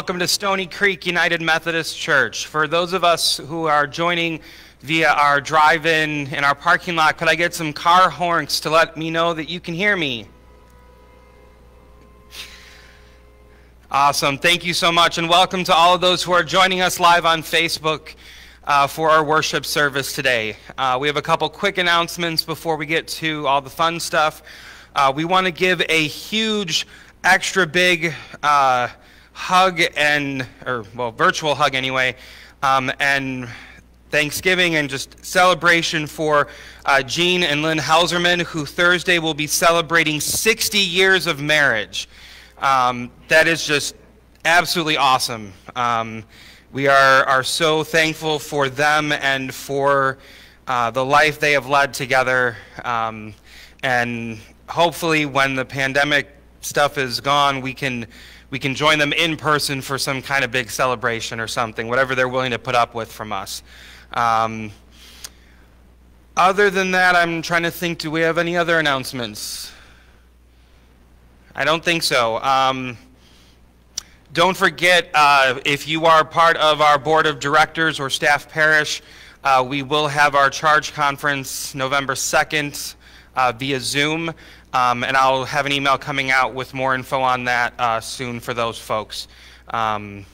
Welcome to Stony Creek United Methodist Church. For those of us who are joining via our drive in in our parking lot, could I get some car horns to let me know that you can hear me? Awesome. Thank you so much. And welcome to all of those who are joining us live on Facebook uh, for our worship service today. Uh, we have a couple quick announcements before we get to all the fun stuff. Uh, we want to give a huge extra big uh, hug and, or well, virtual hug anyway, um, and Thanksgiving and just celebration for uh, Gene and Lynn Hauserman, who Thursday will be celebrating 60 years of marriage. Um, that is just absolutely awesome. Um, we are, are so thankful for them and for uh, the life they have led together. Um, and hopefully, when the pandemic stuff is gone, we can we can join them in person for some kind of big celebration or something, whatever they're willing to put up with from us. Um, other than that, I'm trying to think. Do we have any other announcements? I don't think so. Um, don't forget, uh, if you are part of our board of directors or staff parish, uh, we will have our charge conference November 2nd uh, via Zoom. Um, and I'll have an email coming out with more info on that uh, soon for those folks. Um,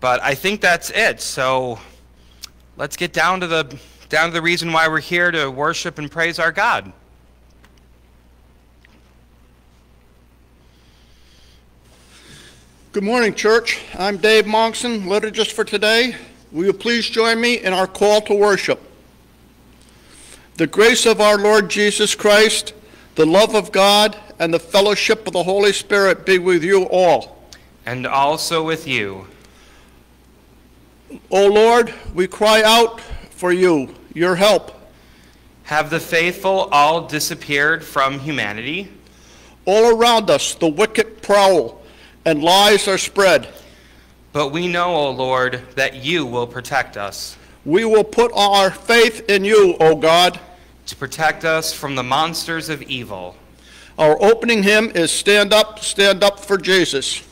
but I think that's it. So let's get down to the down to the reason why we're here to worship and praise our God. Good morning, church. I'm Dave Monkson, liturgist for today. Will you please join me in our call to worship? The grace of our Lord Jesus Christ the love of God and the fellowship of the Holy Spirit be with you all. And also with you. O Lord, we cry out for you, your help. Have the faithful all disappeared from humanity? All around us the wicked prowl, and lies are spread. But we know, O Lord, that you will protect us. We will put our faith in you, O God to protect us from the monsters of evil. Our opening hymn is Stand Up, Stand Up for Jesus.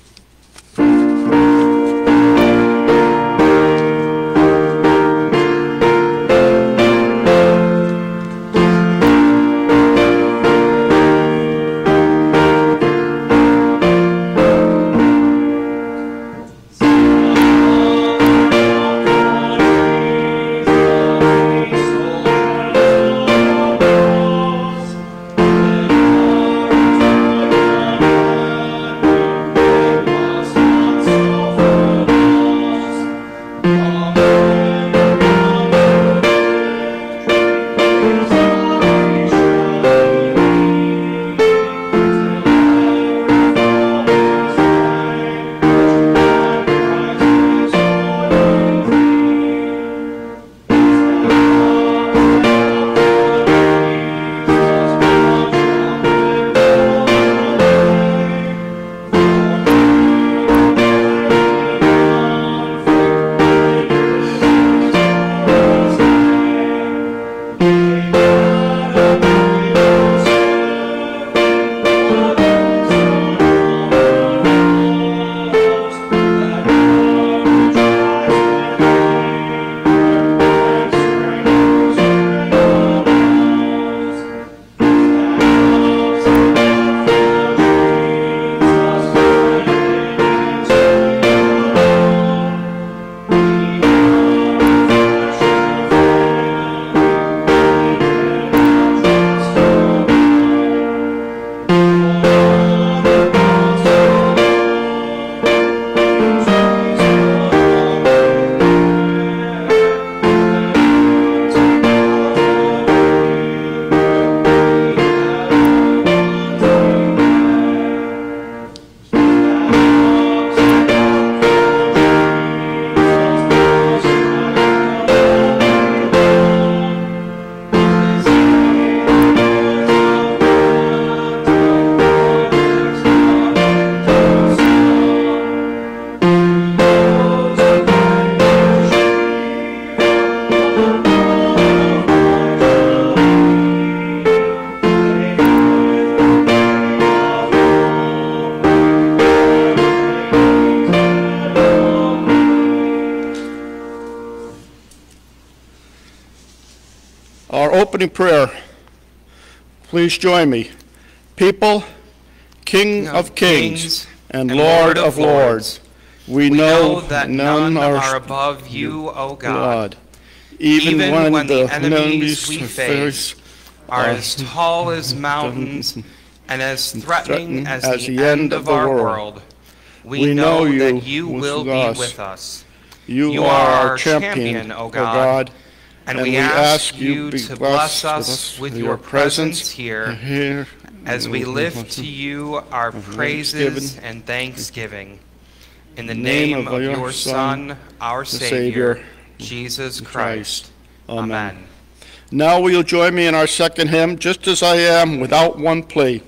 Opening prayer. Please join me. People, King of kings and Lord of lords, we know that none are above you, O God. Even Even when when the enemies we face Are as tall as mountains and as threatening as the end of our world. We We know know that you will be with us. You You are our champion, champion, O O God. And, And we we ask ask you to bless us with your presence here Here, as we mm-hmm. lift to you our praises and thanksgiving. In the name of your Son, our Savior, Jesus Christ. Amen. Now will you join me in our second hymn, Just as I Am, without one plea?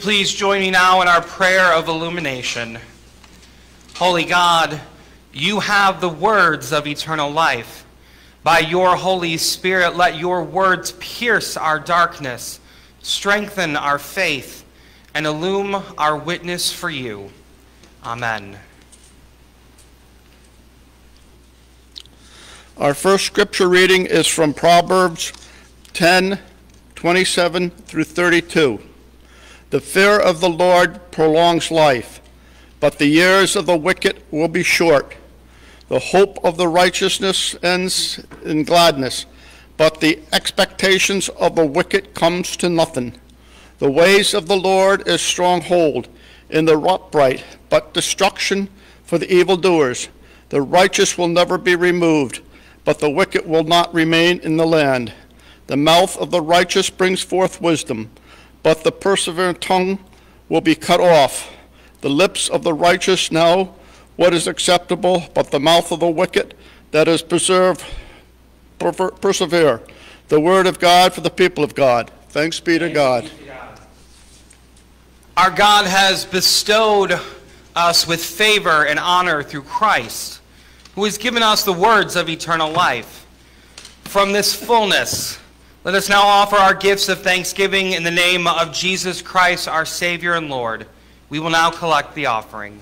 Please join me now in our prayer of illumination. Holy God, you have the words of eternal life. By your Holy Spirit, let your words pierce our darkness, strengthen our faith, and illume our witness for you. Amen. Our first scripture reading is from Proverbs 10, 27 through 32. The fear of the Lord prolongs life, but the years of the wicked will be short. The hope of the righteousness ends in gladness, but the expectations of the wicked comes to nothing. The ways of the Lord is stronghold in the upright, but destruction for the evildoers. The righteous will never be removed, but the wicked will not remain in the land. The mouth of the righteous brings forth wisdom, but the perseverant tongue will be cut off. The lips of the righteous know what is acceptable, but the mouth of the wicked that is preserved persevere. The word of God for the people of God. Thanks be to God. Our God has bestowed us with favor and honor through Christ, who has given us the words of eternal life. From this fullness, let us now offer our gifts of thanksgiving in the name of Jesus Christ, our Savior and Lord. We will now collect the offering.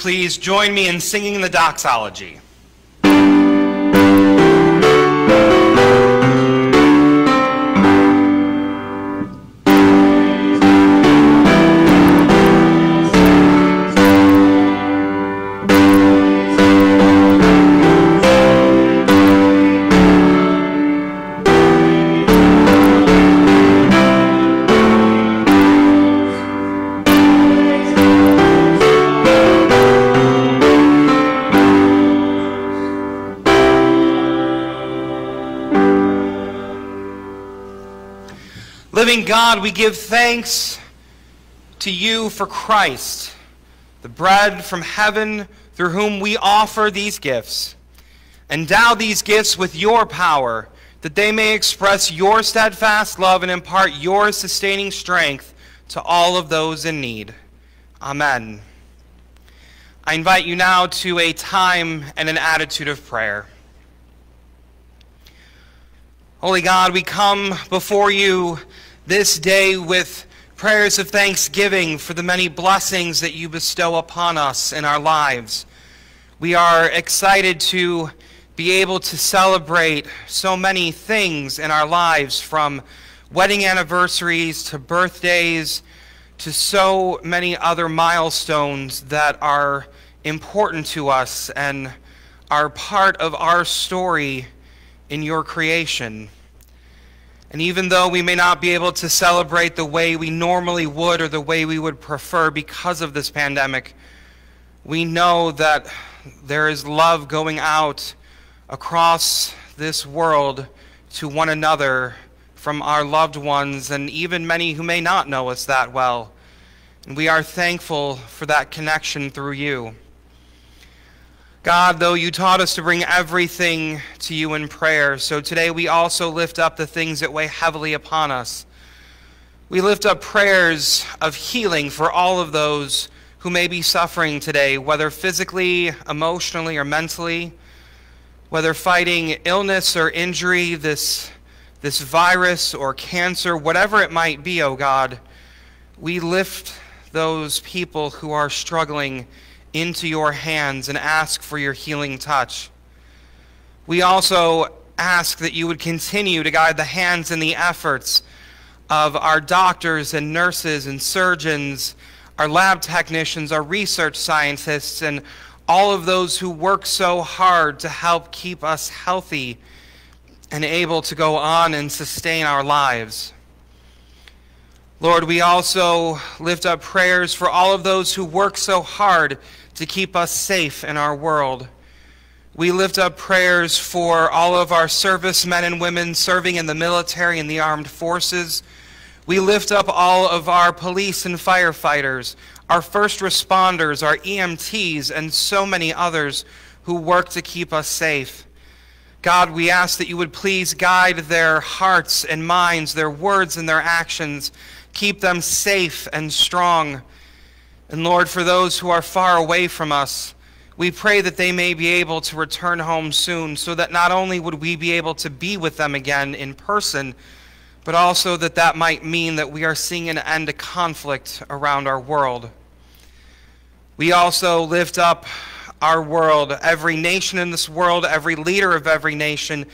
Please join me in singing the doxology. Living God, we give thanks to you for Christ, the bread from heaven through whom we offer these gifts. Endow these gifts with your power, that they may express your steadfast love and impart your sustaining strength to all of those in need. Amen. I invite you now to a time and an attitude of prayer. Holy God, we come before you this day with prayers of thanksgiving for the many blessings that you bestow upon us in our lives. We are excited to be able to celebrate so many things in our lives from wedding anniversaries to birthdays to so many other milestones that are important to us and are part of our story in your creation. And even though we may not be able to celebrate the way we normally would or the way we would prefer because of this pandemic, we know that there is love going out across this world to one another from our loved ones and even many who may not know us that well. And we are thankful for that connection through you. God, though you taught us to bring everything to you in prayer, so today we also lift up the things that weigh heavily upon us. We lift up prayers of healing for all of those who may be suffering today, whether physically, emotionally, or mentally, whether fighting illness or injury, this, this virus or cancer, whatever it might be, O oh God. We lift those people who are struggling into your hands and ask for your healing touch. We also ask that you would continue to guide the hands and the efforts of our doctors and nurses and surgeons, our lab technicians, our research scientists, and all of those who work so hard to help keep us healthy and able to go on and sustain our lives. Lord, we also lift up prayers for all of those who work so hard to keep us safe in our world. We lift up prayers for all of our servicemen and women serving in the military and the armed forces. We lift up all of our police and firefighters, our first responders, our EMTs, and so many others who work to keep us safe. God, we ask that you would please guide their hearts and minds, their words and their actions. Keep them safe and strong. And Lord, for those who are far away from us, we pray that they may be able to return home soon so that not only would we be able to be with them again in person, but also that that might mean that we are seeing an end to conflict around our world. We also lift up our world, every nation in this world, every leader of every nation.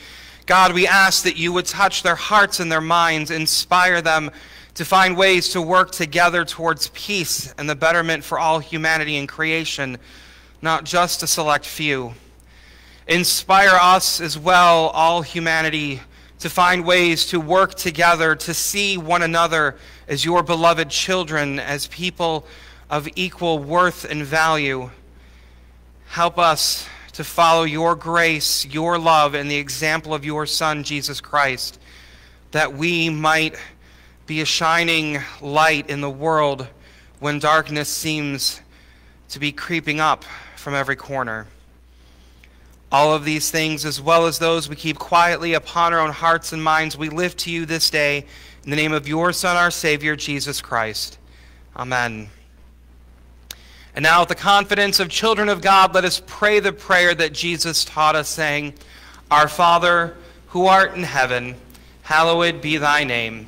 God, we ask that you would touch their hearts and their minds, inspire them to find ways to work together towards peace and the betterment for all humanity and creation, not just a select few. Inspire us as well, all humanity, to find ways to work together, to see one another as your beloved children, as people of equal worth and value. Help us to follow your grace, your love, and the example of your Son, Jesus Christ, that we might be a shining light in the world when darkness seems to be creeping up from every corner. All of these things, as well as those we keep quietly upon our own hearts and minds, we lift to you this day in the name of your Son, our Savior, Jesus Christ. Amen. And now, with the confidence of children of God, let us pray the prayer that Jesus taught us, saying, Our Father, who art in heaven, hallowed be thy name.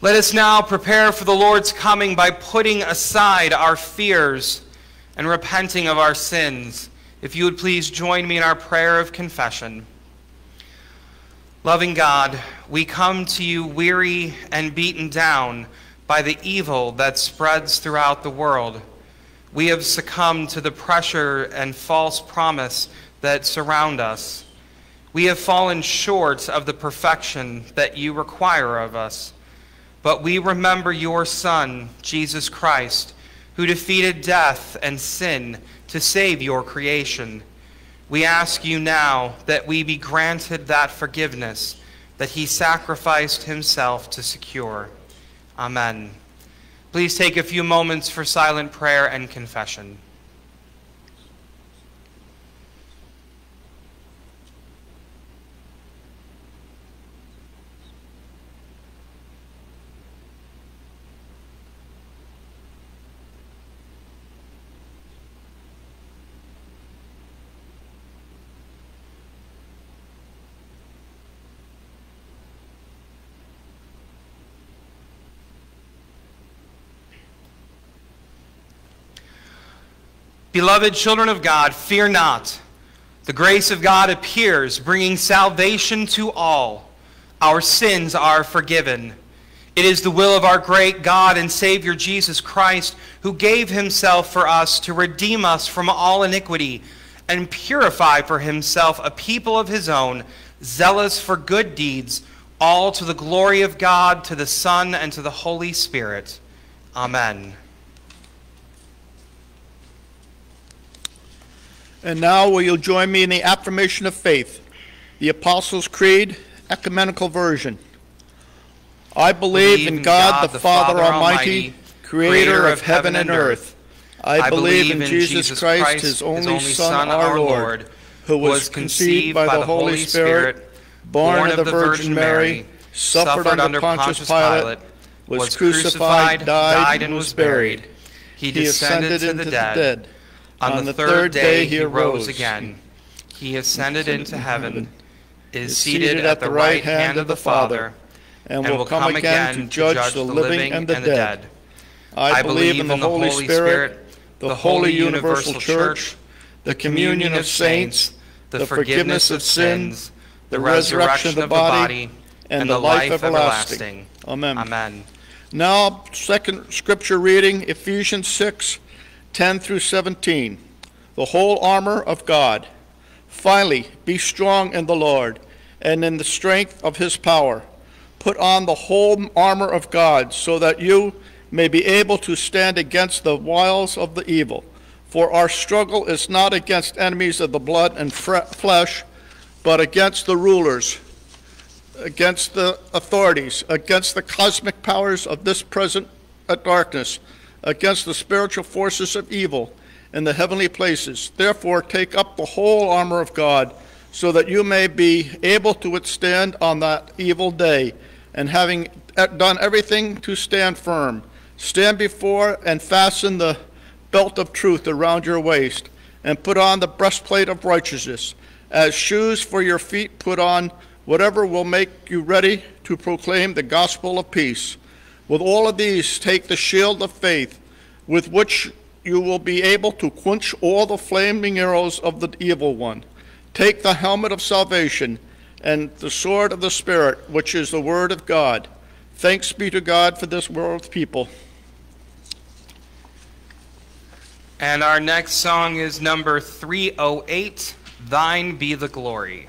Let us now prepare for the Lord's coming by putting aside our fears and repenting of our sins. If you would please join me in our prayer of confession. Loving God, we come to you weary and beaten down by the evil that spreads throughout the world. We have succumbed to the pressure and false promise that surround us. We have fallen short of the perfection that you require of us. But we remember your Son, Jesus Christ, who defeated death and sin to save your creation. We ask you now that we be granted that forgiveness that he sacrificed himself to secure. Amen. Please take a few moments for silent prayer and confession. Beloved children of God, fear not. The grace of God appears, bringing salvation to all. Our sins are forgiven. It is the will of our great God and Savior Jesus Christ, who gave himself for us to redeem us from all iniquity and purify for himself a people of his own, zealous for good deeds, all to the glory of God, to the Son, and to the Holy Spirit. Amen. And now will you join me in the affirmation of faith, the Apostles' Creed, ecumenical version. I believe in God, the Father Almighty, creator of heaven and earth. I believe in Jesus Christ, his only Son, our Lord, who was conceived by the Holy Spirit, born of the Virgin Mary, suffered under Pontius Pilate, was crucified, died, and was buried. He descended into the dead. On the third day he arose again. He ascended into heaven, is seated at the right hand of the Father, and will come again to judge the living and the dead. I believe in the Holy Spirit, the holy universal church, the communion of saints, the forgiveness of sins, the resurrection of the body, and the life everlasting. Amen. Amen. Now, second scripture reading, Ephesians 6, 10 through 17. The whole armor of God. Finally, be strong in the Lord and in the strength of his power. Put on the whole armor of God so that you may be able to stand against the wiles of the evil. For our struggle is not against enemies of the blood and flesh, but against the rulers, against the authorities, against the cosmic powers of this present uh, darkness, against the spiritual forces of evil in the heavenly places. Therefore, take up the whole armor of God, so that you may be able to withstand on that evil day, and having eh, done everything to stand firm, stand before and fasten the belt of truth around your waist, and put on the breastplate of righteousness. As shoes for your feet, put on whatever will make you ready to proclaim the gospel of peace. With all of these, take the shield of faith, with which you will be able to quench all the flaming arrows of the evil one. Take the helmet of salvation and the sword of the Spirit, which is the word of God. Thanks be to God for this world people. And our next song is number 308 Thine Be the Glory.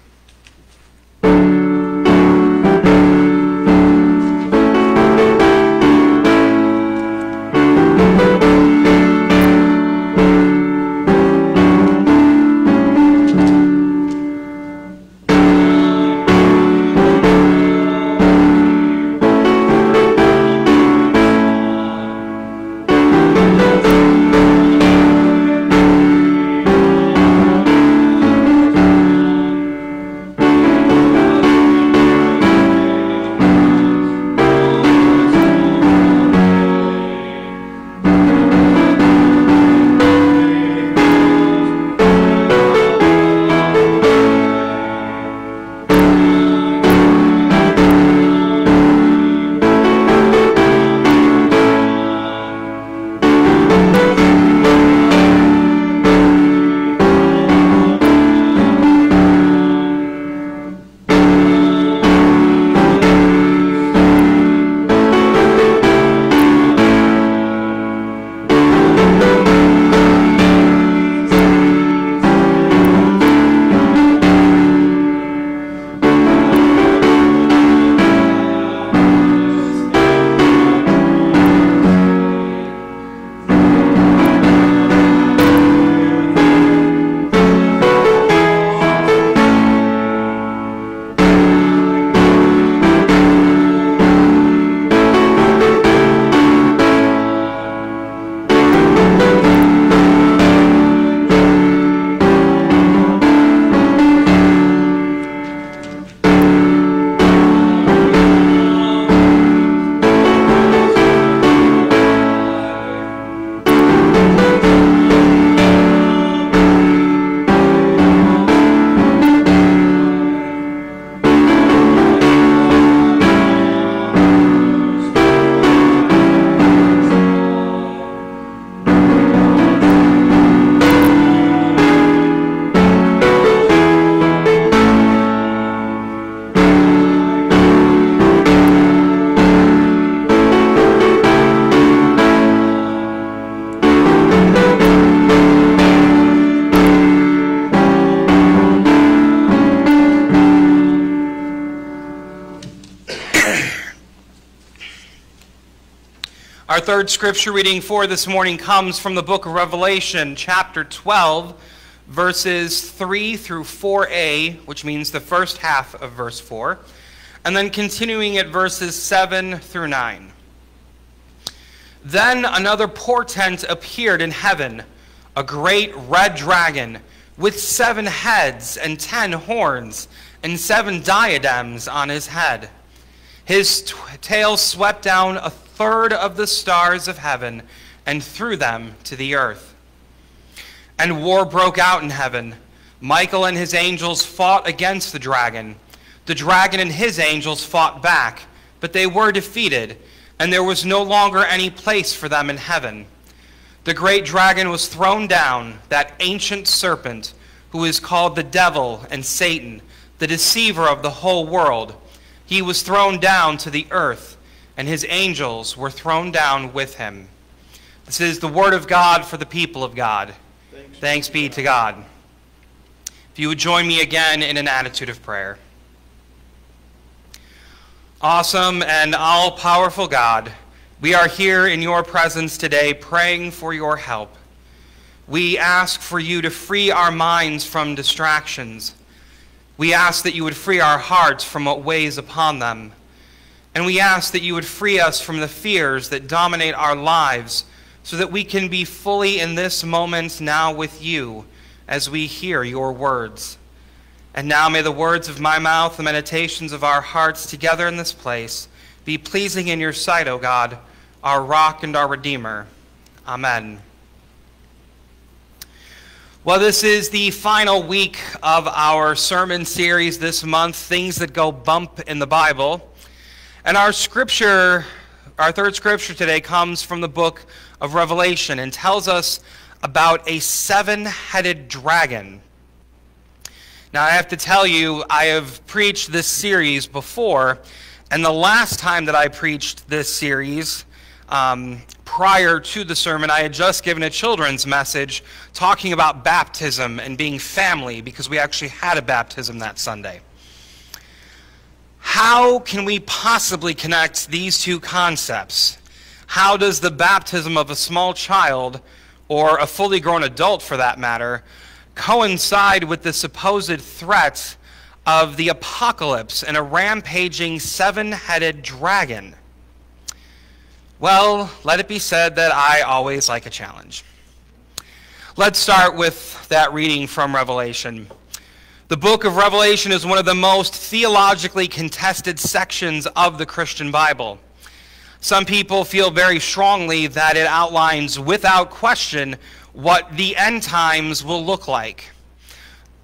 Third scripture reading for this morning comes from the book of Revelation, chapter 12, verses 3 through 4a, which means the first half of verse 4, and then continuing at verses 7 through 9. Then another portent appeared in heaven, a great red dragon with seven heads and ten horns and seven diadems on his head. His tail swept down a third of the stars of heaven and threw them to the earth. And war broke out in heaven. Michael and his angels fought against the dragon. The dragon and his angels fought back, but they were defeated, and there was no longer any place for them in heaven. The great dragon was thrown down, that ancient serpent, who is called the devil and Satan, the deceiver of the whole world. He was thrown down to the earth and his angels were thrown down with him. This is the word of God for the people of God. Thanks, Thanks be to God. If you would join me again in an attitude of prayer. Awesome and all powerful God, we are here in your presence today praying for your help. We ask for you to free our minds from distractions. We ask that you would free our hearts from what weighs upon them. And we ask that you would free us from the fears that dominate our lives so that we can be fully in this moment now with you as we hear your words. And now may the words of my mouth, the meditations of our hearts together in this place, be pleasing in your sight, O God, our rock and our redeemer. Amen. Well, this is the final week of our sermon series this month, Things That Go Bump in the Bible. And our scripture, our third scripture today, comes from the book of Revelation and tells us about a seven headed dragon. Now, I have to tell you, I have preached this series before, and the last time that I preached this series, um, prior to the sermon, I had just given a children's message talking about baptism and being family because we actually had a baptism that Sunday. How can we possibly connect these two concepts? How does the baptism of a small child, or a fully grown adult for that matter, coincide with the supposed threat of the apocalypse and a rampaging seven headed dragon? Well, let it be said that I always like a challenge. Let's start with that reading from Revelation. The book of Revelation is one of the most theologically contested sections of the Christian Bible. Some people feel very strongly that it outlines without question what the end times will look like.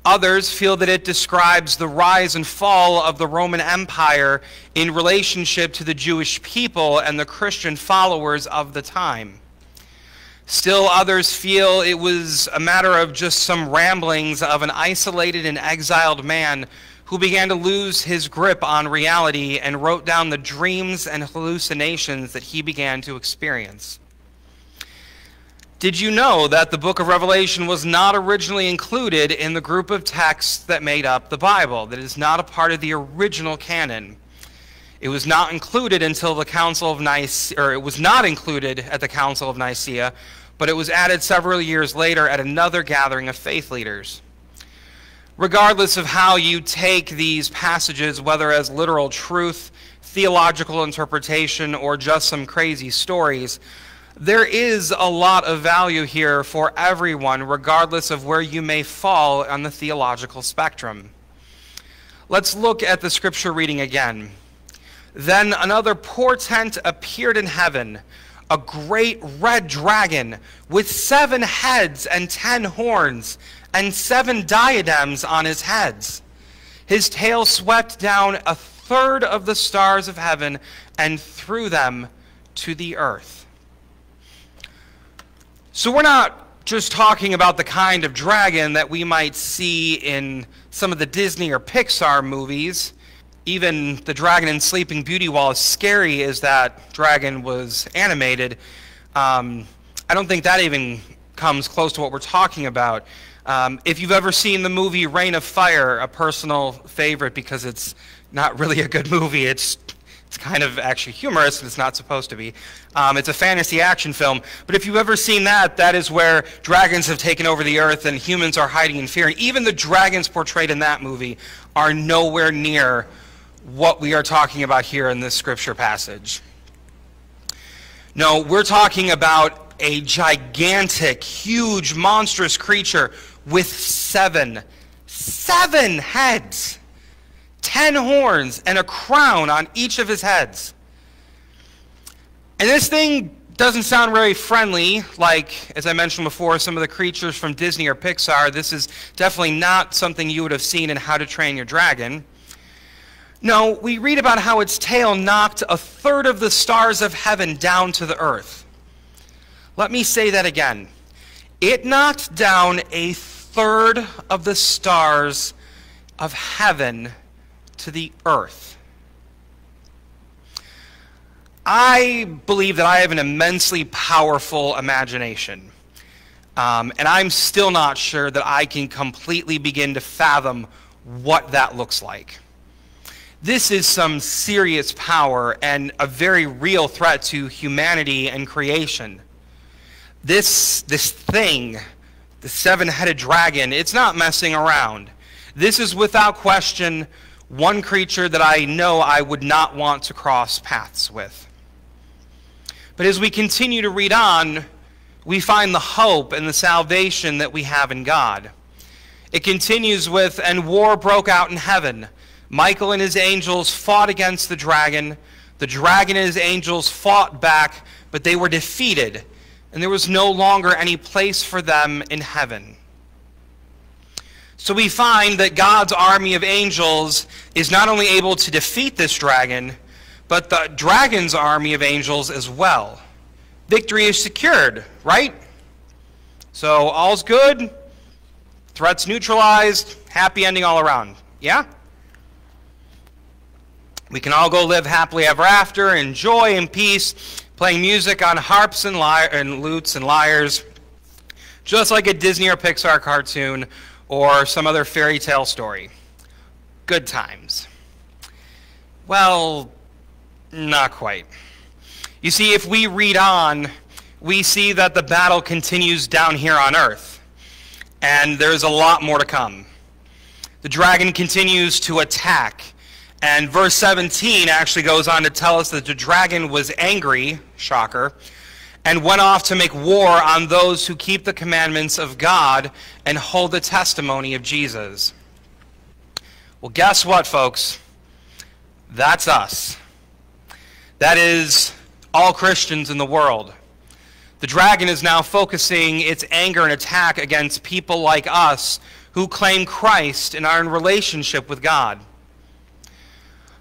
Others feel that it describes the rise and fall of the Roman Empire in relationship to the Jewish people and the Christian followers of the time. Still, others feel it was a matter of just some ramblings of an isolated and exiled man who began to lose his grip on reality and wrote down the dreams and hallucinations that he began to experience. Did you know that the book of Revelation was not originally included in the group of texts that made up the Bible? That is not a part of the original canon. It was not included until the Council of Nicaea, or it was not included at the Council of Nicaea, but it was added several years later at another gathering of faith leaders. Regardless of how you take these passages, whether as literal truth, theological interpretation, or just some crazy stories, there is a lot of value here for everyone, regardless of where you may fall on the theological spectrum. Let's look at the scripture reading again. Then another portent appeared in heaven, a great red dragon with seven heads and ten horns and seven diadems on his heads. His tail swept down a third of the stars of heaven and threw them to the earth. So we're not just talking about the kind of dragon that we might see in some of the Disney or Pixar movies even the dragon in Sleeping Beauty, while as scary as that dragon was animated, um, I don't think that even comes close to what we're talking about. Um, if you've ever seen the movie Reign of Fire, a personal favorite because it's not really a good movie, it's It's kind of actually humorous, but it's not supposed to be. Um, it's a fantasy action film. But if you've ever seen that, that is where dragons have taken over the earth and humans are hiding in fear. And even the dragons portrayed in that movie are nowhere near what we are talking about here in this scripture passage. No, we're talking about a gigantic, huge, monstrous creature with seven, seven heads ten horns and a crown on each of his heads. And this thing doesn't sound very friendly, like, as I mentioned before, some of the creatures from Disney or Pixar. This is definitely not something you would have seen in How to Train Your Dragon. No, we read about how its tail knocked a third of the stars of heaven down to the earth. Let me say that again. It knocked down a third of the stars of heaven to the earth. I believe that I have an immensely powerful imagination. Um, and I'm still not sure that I can completely begin to fathom what that looks like. This is some serious power and a very real threat to humanity and creation. This, this thing, the seven headed dragon, it's not messing around. This is without question one creature that I know I would not want to cross paths with. But as we continue to read on, we find the hope and the salvation that we have in God. It continues with, and war broke out in heaven. Michael and his angels fought against the dragon. The dragon and his angels fought back, but they were defeated, and there was no longer any place for them in heaven. So we find that God's army of angels is not only able to defeat this dragon, but the dragon's army of angels as well. Victory is secured, right? So all's good, threats neutralized, happy ending all around. Yeah? We can all go live happily ever after in joy and peace, playing music on harps and, and lutes and lyres, just like a Disney or Pixar cartoon or some other fairy tale story. Good times. Well, not quite. You see, if we read on, we see that the battle continues down here on earth, and there's a lot more to come. The dragon continues to attack, and verse 17 actually goes on to tell us that the dragon was angry, shocker, and went off to make war on those who keep the commandments of God and hold the testimony of Jesus. Well, guess what, folks? That's us. That is all Christians in the world. The dragon is now focusing its anger and attack against people like us who claim Christ and are in relationship with God.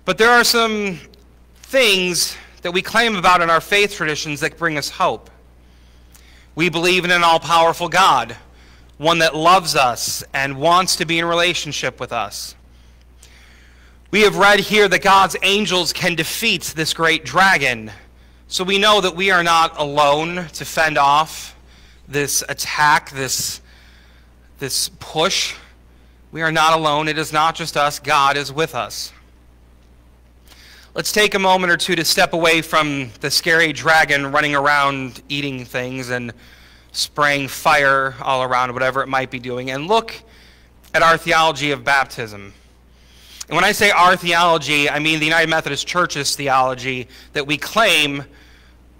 But there are some things that we claim about in our faith traditions that bring us hope. We believe in an all powerful God, one that loves us and wants to be in relationship with us. We have read here that God's angels can defeat this great dragon. So we know that we are not alone to fend off this attack, this, this push. We are not alone. It is not just us, God is with us. Let's take a moment or two to step away from the scary dragon running around eating things and spraying fire all around, whatever it might be doing, and look at our theology of baptism. And when I say our theology, I mean the United Methodist Church's theology that we claim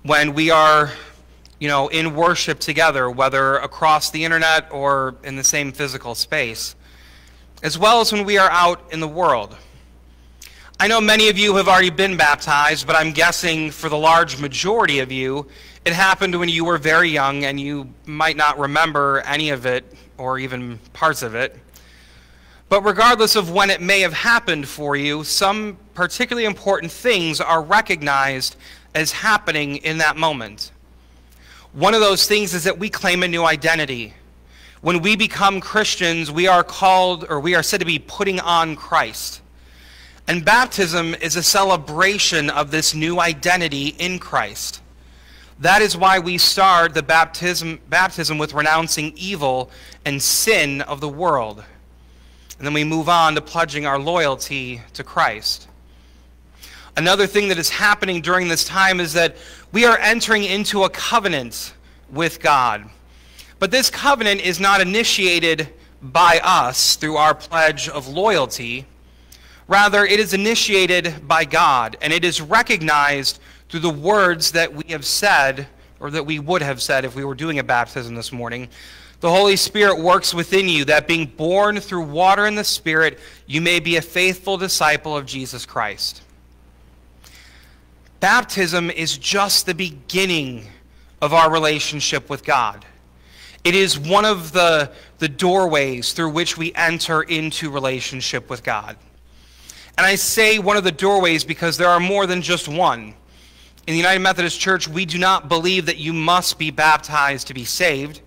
when we are, you know, in worship together, whether across the internet or in the same physical space, as well as when we are out in the world. I know many of you have already been baptized, but I'm guessing for the large majority of you, it happened when you were very young and you might not remember any of it or even parts of it. But regardless of when it may have happened for you, some particularly important things are recognized as happening in that moment. One of those things is that we claim a new identity. When we become Christians, we are called, or we are said to be putting on Christ. And baptism is a celebration of this new identity in Christ. That is why we start the baptism, baptism with renouncing evil and sin of the world. And then we move on to pledging our loyalty to Christ. Another thing that is happening during this time is that we are entering into a covenant with God. But this covenant is not initiated by us through our pledge of loyalty. Rather, it is initiated by God, and it is recognized through the words that we have said, or that we would have said if we were doing a baptism this morning. The Holy Spirit works within you, that being born through water and the Spirit, you may be a faithful disciple of Jesus Christ. Baptism is just the beginning of our relationship with God. It is one of the, the doorways through which we enter into relationship with God. And I say one of the doorways because there are more than just one. In the United Methodist Church, we do not believe that you must be baptized to be saved,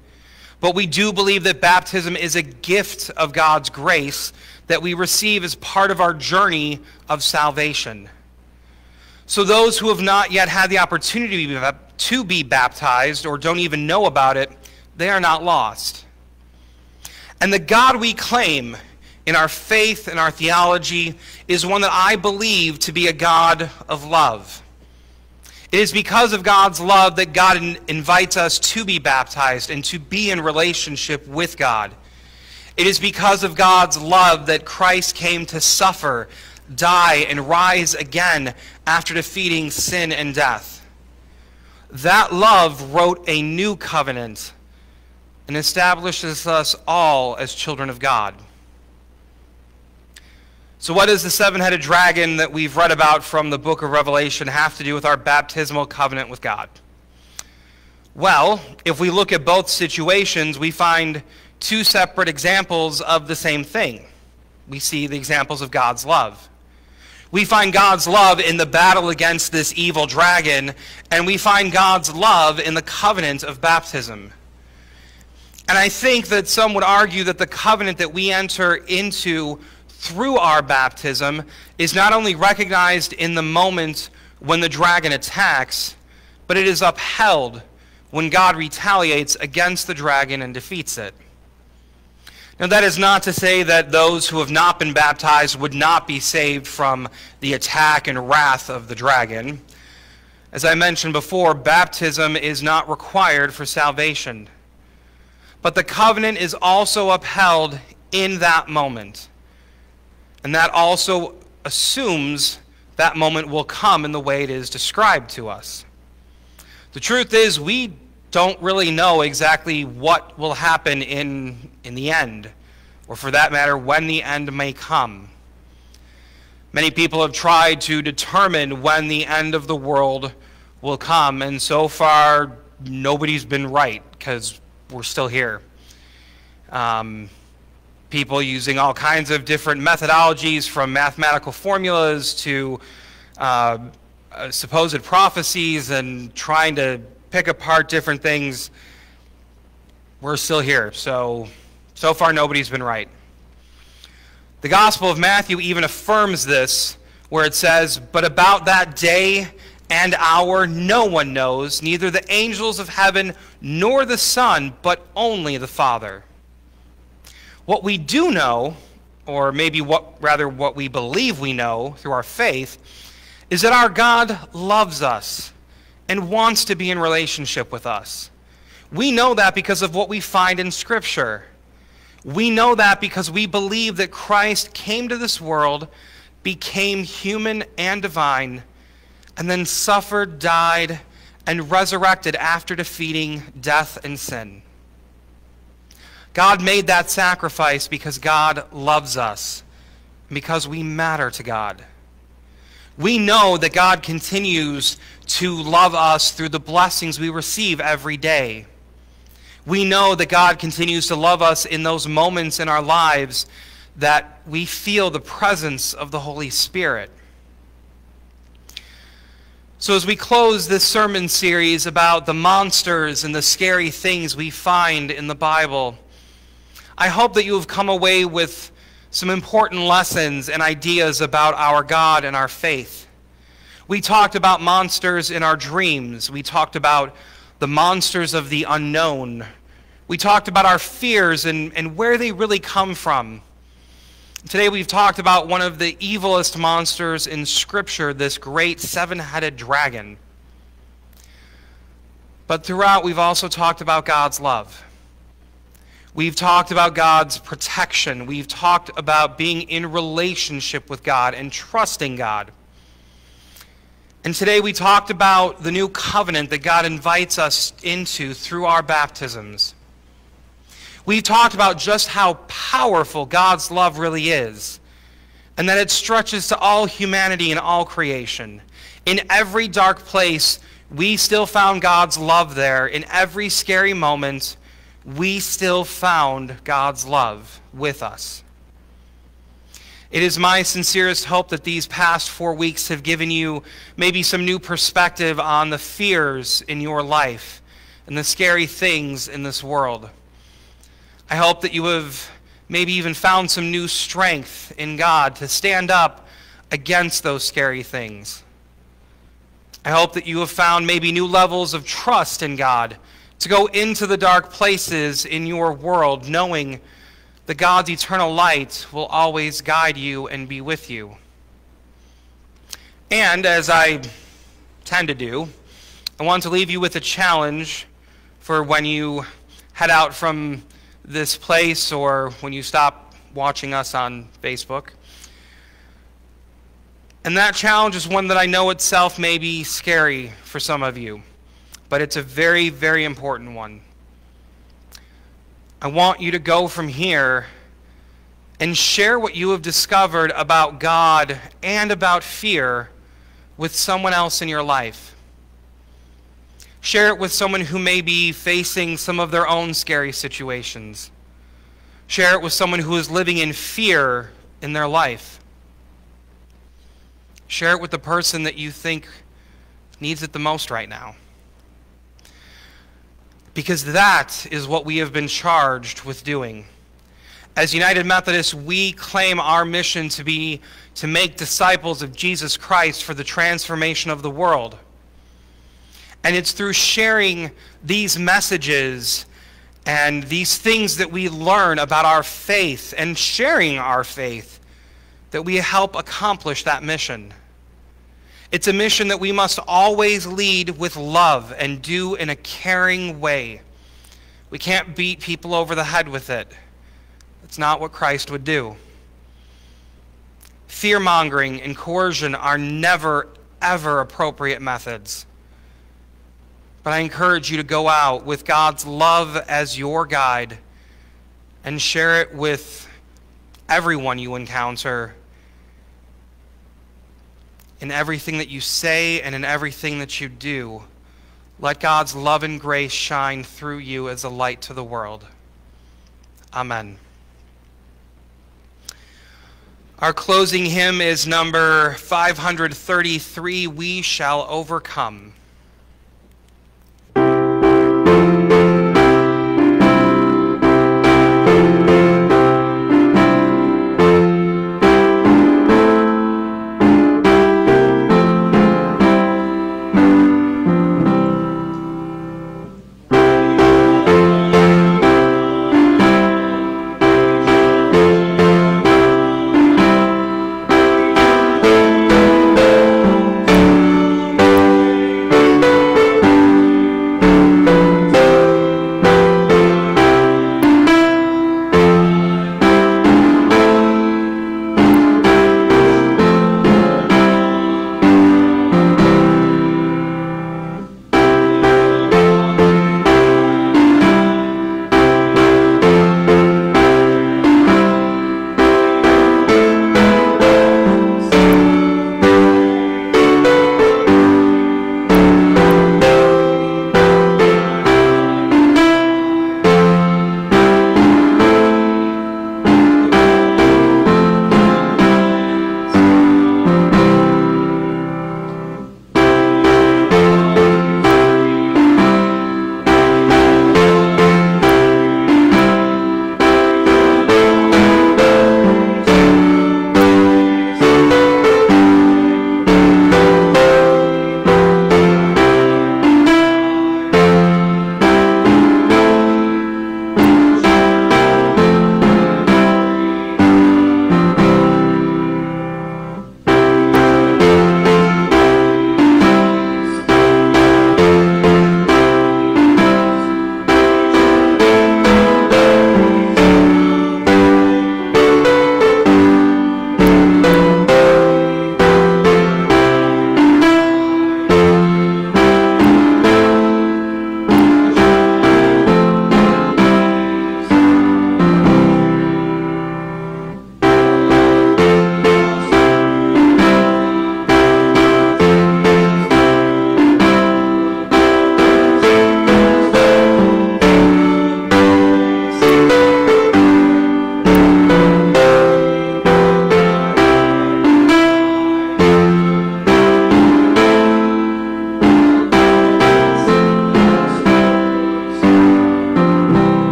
but we do believe that baptism is a gift of God's grace that we receive as part of our journey of salvation. So, those who have not yet had the opportunity to be baptized or don't even know about it, they are not lost. And the God we claim in our faith and our theology is one that I believe to be a God of love. It is because of God's love that God in, invites us to be baptized and to be in relationship with God. It is because of God's love that Christ came to suffer, die, and rise again after defeating sin and death. That love wrote a new covenant and establishes us all as children of God. So, what does the seven headed dragon that we've read about from the book of Revelation have to do with our baptismal covenant with God? Well, if we look at both situations, we find two separate examples of the same thing. We see the examples of God's love. We find God's love in the battle against this evil dragon, and we find God's love in the covenant of baptism. And I think that some would argue that the covenant that we enter into through our baptism is not only recognized in the moment when the dragon attacks, but it is upheld when God retaliates against the dragon and defeats it. Now, that is not to say that those who have not been baptized would not be saved from the attack and wrath of the dragon. As I mentioned before, baptism is not required for salvation. But the covenant is also upheld in that moment. And that also assumes that moment will come in the way it is described to us. The truth is, we don't really know exactly what will happen in, in the end, or for that matter, when the end may come. Many people have tried to determine when the end of the world will come, and so far, nobody's been right because we're still here. Um, people using all kinds of different methodologies from mathematical formulas to uh, uh, supposed prophecies and trying to pick apart different things. We're still here. So, so far, nobody's been right. The Gospel of Matthew even affirms this, where it says, But about that day and hour no one knows, neither the angels of heaven nor the Son, but only the Father. What we do know, or maybe what rather what we believe we know through our faith, is that our God loves us and wants to be in relationship with us. We know that because of what we find in Scripture. We know that because we believe that Christ came to this world, became human and divine, and then suffered, died, and resurrected after defeating death and sin. God made that sacrifice because God loves us, because we matter to God. We know that God continues to love us through the blessings we receive every day. We know that God continues to love us in those moments in our lives that we feel the presence of the Holy Spirit. So, as we close this sermon series about the monsters and the scary things we find in the Bible, I hope that you have come away with some important lessons and ideas about our God and our faith. We talked about monsters in our dreams. We talked about the monsters of the unknown. We talked about our fears and, and where they really come from. Today we've talked about one of the evilest monsters in Scripture, this great seven headed dragon. But throughout, we've also talked about God's love. We've talked about God's protection. We've talked about being in relationship with God and trusting God. And today we talked about the new covenant that God invites us into through our baptisms. We talked about just how powerful God's love really is, and that it stretches to all humanity and all creation. In every dark place, we still found God's love there. In every scary moment, we still found God's love with us. It is my sincerest hope that these past four weeks have given you maybe some new perspective on the fears in your life and the scary things in this world. I hope that you have maybe even found some new strength in God to stand up against those scary things. I hope that you have found maybe new levels of trust in God to go into the dark places in your world, knowing that God's eternal light will always guide you and be with you. And as I tend to do, I want to leave you with a challenge for when you head out from this place or when you stop watching us on Facebook. And that challenge is one that I know itself may be scary for some of you, but it's a very, very important one. I want you to go from here and share what you have discovered about God and about fear with someone else in your life. Share it with someone who may be facing some of their own scary situations. Share it with someone who is living in fear in their life. Share it with the person that you think needs it the most right now. Because that is what we have been charged with doing. As United Methodists, we claim our mission to be to make disciples of Jesus Christ for the transformation of the world. And it's through sharing these messages and these things that we learn about our faith and sharing our faith that we help accomplish that mission. It's a mission that we must always lead with love and do in a caring way. We can't beat people over the head with it. It's not what Christ would do. Fear mongering and coercion are never, ever appropriate methods. But I encourage you to go out with God's love as your guide and share it with everyone you encounter in everything that you say and in everything that you do. Let God's love and grace shine through you as a light to the world. Amen. Our closing hymn is number 533 We Shall Overcome.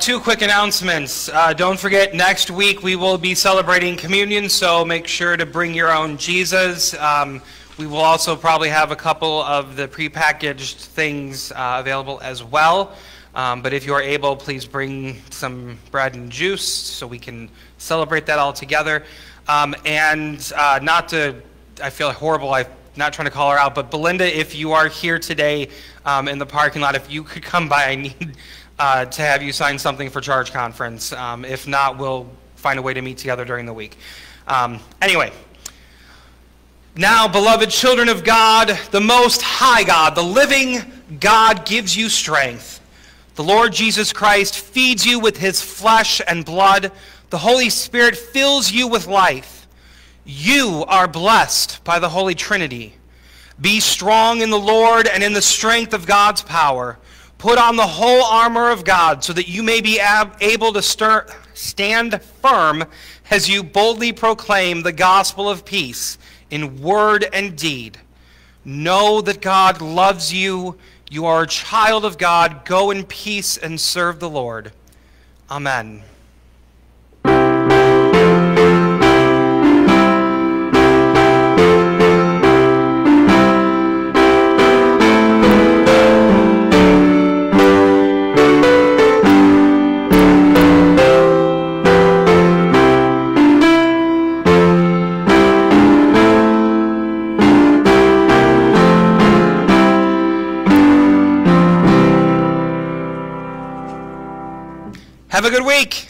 Two quick announcements. Uh, don't forget, next week we will be celebrating communion, so make sure to bring your own Jesus. Um, we will also probably have a couple of the prepackaged things uh, available as well. Um, but if you are able, please bring some bread and juice so we can celebrate that all together. Um, and uh, not to, I feel horrible, I'm not trying to call her out, but Belinda, if you are here today um, in the parking lot, if you could come by, I need uh, to have you sign something for Charge Conference. Um, if not, we'll find a way to meet together during the week. Um, anyway, now, beloved children of God, the Most High God, the living God, gives you strength the Lord Jesus Christ feeds you with his flesh and blood. The Holy Spirit fills you with life. You are blessed by the Holy Trinity. Be strong in the Lord and in the strength of God's power. Put on the whole armor of God so that you may be ab- able to stir- stand firm as you boldly proclaim the gospel of peace in word and deed. Know that God loves you you are a child of God. Go in peace and serve the Lord. Amen. Have a good week.